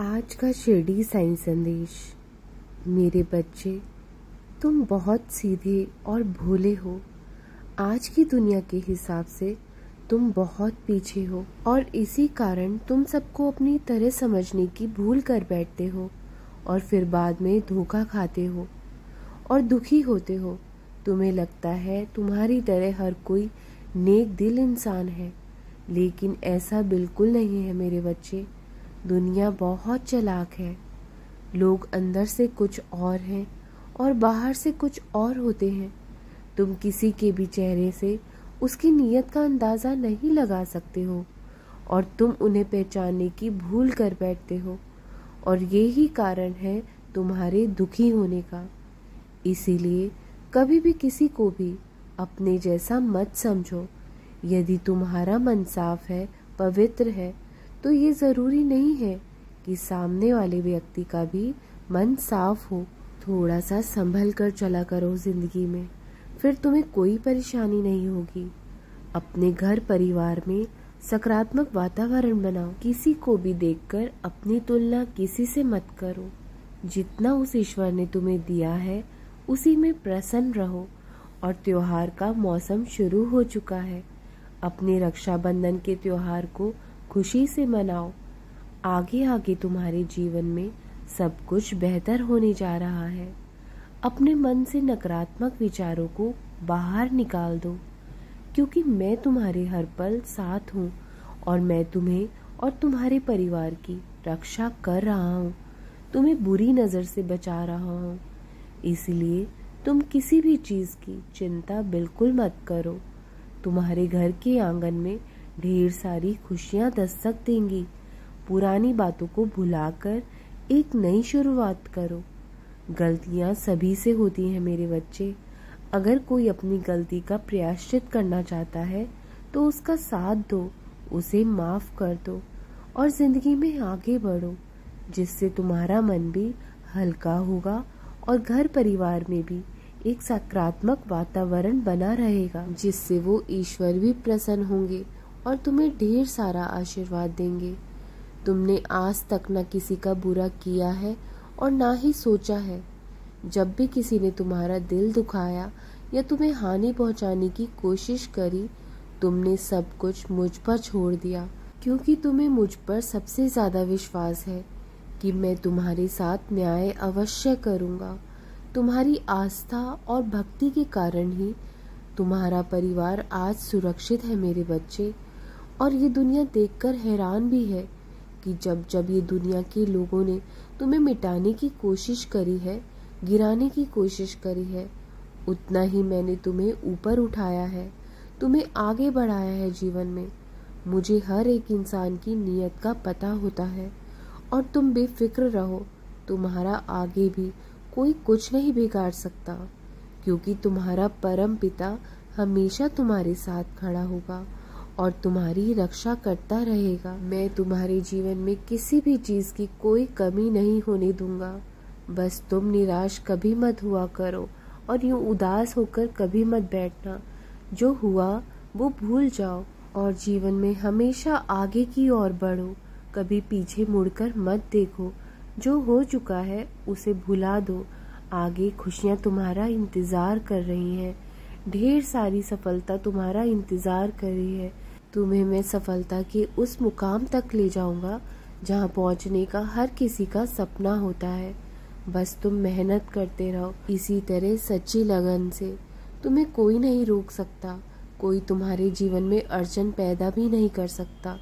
आज का शिरडी साइंस संदेश। मेरे बच्चे, तुम बहुत सीधे और भोले हो। आज की दुनिया के हिसाब से तुम बहुत पीछे हो और इसी कारण तुम सबको अपनी तरह समझने की भूल कर बैठते हो और फिर बाद में धोखा खाते हो और दुखी होते हो। तुम्हें लगता है तुम्हारी तरह हर कोई नेक दिल इंसान है, लेकिन ऐसा बिल्कुल नहीं है मेरे बच्चे। दुनिया बहुत चलाक है। लोग अंदर से कुछ और हैं और बाहर से कुछ और होते हैं। तुम किसी के भी चेहरे से उसकी नीयत का अंदाज़ा नहीं लगा सकते हो और तुम उन्हें पहचानने की भूल कर बैठते हो और यही कारण है तुम्हारे दुखी होने का। इसीलिए कभी भी किसी को भी अपने जैसा मत समझो। यदि तुम्हारा मन साफ़ है, पवित्र है तो ये ज़रूरी नहीं है कि सामने वाले व्यक्ति का भी मन साफ़ हो थोड़ा सा संभल कर चला करो ज़िंदगी में। फिर तुम्हें कोई परेशानी नहीं होगी। अपने घर परिवार में सकारात्मक वातावरण बनाओ। किसी को भी देखकर अपनी तुलना किसी से मत करो। जितना उस ईश्वर ने तुम्हें दिया है, उसी में प्रसन्न रहो और त्योहार का मौसम शुरू हो चुका है। अपने रक्षाबंधन के त्योहार को खुशी से मनाओ। आगे आगे तुम्हारे जीवन में सब कुछ बेहतर होने जा रहा है। अपने मन से नकारात्मक विचारों को बाहर निकाल दो, क्योंकि मैं तुम्हारे हर पल साथ हूँ और मैं तुम्हें और तुम्हारे परिवार की रक्षा कर रहा हूँ। तुम्हें बुरी नज़र से बचा रहा हूँ। इसलिए तुम किसी भी चीज़ की चिंता बिल्कुल मत करो। तुम्हारे घर के आँगन में ढेर सारी खुशियाँ दस्तक देंगी। पुरानी बातों को भुलाकर एक नई शुरुआत करो। गलतियाँ सभी से होती हैं मेरे बच्चे। अगर कोई अपनी गलती का प्रयाश्चित करना चाहता है तो उसका साथ दो, उसे माफ़ कर दो और ज़िंदगी में आगे बढ़ो, जिससे तुम्हारा मन भी हल्का होगा और घर परिवार में भी एक सकारात्मक वातावरण बना रहेगा, जिससे वो ईश्वर भी प्रसन्न होंगे। और तुम्हें ढेर सारा आशीर्वाद देंगे। तुमने आज तक न किसी का बुरा किया है और ना ही सोचा है। जब भी किसी ने तुम्हारा दिल दुखाया या तुम्हें हानि पहुँचाने की कोशिश करी, तुमने सब कुछ मुझ पर छोड़ दिया, क्योंकि तुम्हें मुझ पर सबसे ज़्यादा विश्वास है कि मैं तुम्हारे साथ न्याय अवश्य करूँगा। तुम्हारी आस्था और भक्ति के कारण ही तुम्हारा परिवार आज सुरक्षित है मेरे बच्चे। और ये दुनिया देखकर हैरान भी है कि जब जब ये दुनिया के लोगों ने तुम्हें मिटाने की कोशिश करी है, गिराने की कोशिश करी है, उतना ही मैंने तुम्हें ऊपर उठाया है, तुम्हें आगे बढ़ाया है जीवन में। मुझे हर एक इंसान की नीयत का पता होता है और तुम बेफिक्र रहो, तुम्हारा आगे भी कोई कुछ नहीं बिगाड़ सकता, क्योंकि तुम्हारा परम पिता हमेशा तुम्हारे साथ खड़ा होगा। और तुम्हारी रक्षा करता रहेगा। मैं तुम्हारे जीवन में किसी भी चीज़ की कोई कमी नहीं होने दूँगा। बस तुम निराश कभी मत हुआ करो और यूँ उदास होकर कभी मत बैठना। जो हुआ, वो भूल जाओ और जीवन में हमेशा आगे की ओर बढ़ो। कभी पीछे मुड़कर मत देखो। जो हो चुका है, उसे भुला दो। आगे खुशियाँ तुम्हारा इंतज़ार कर रही हैं। ढेर सारी सफलता तुम्हारा इंतज़ार कर रही है। तुम्हें मैं सफलता के उस मुकाम तक ले जाऊँगा, जहाँ पहुँचने का हर किसी का सपना होता है। बस तुम मेहनत करते रहो, इसी तरह सच्ची लगन से। तुम्हें कोई नहीं रोक सकता, कोई तुम्हारे जीवन में अड़चन पैदा भी नहीं कर सकता।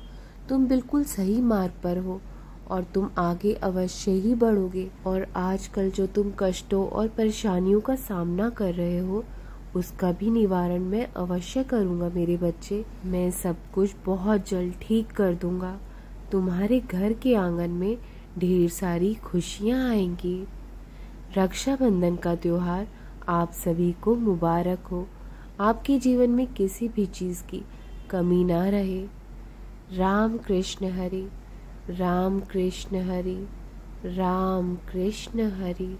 तुम बिल्कुल सही मार्ग पर हो, और तुम आगे अवश्य ही बढ़ोगे। और आजकल जो तुम कष्टों और परेशानियों का सामना कर रहे हो उसका भी निवारण मैं अवश्य करूँगा मेरे बच्चे। मैं सब कुछ बहुत जल्द ठीक कर दूँगा। तुम्हारे घर के आँगन में ढेर सारी खुशियाँ आएँगी। रक्षाबंधन का त्योहार आप सभी को मुबारक हो। आपके जीवन में किसी भी चीज़ की कमी ना रहे। राम कृष्ण हरि, राम कृष्ण हरि, राम कृष्ण हरि।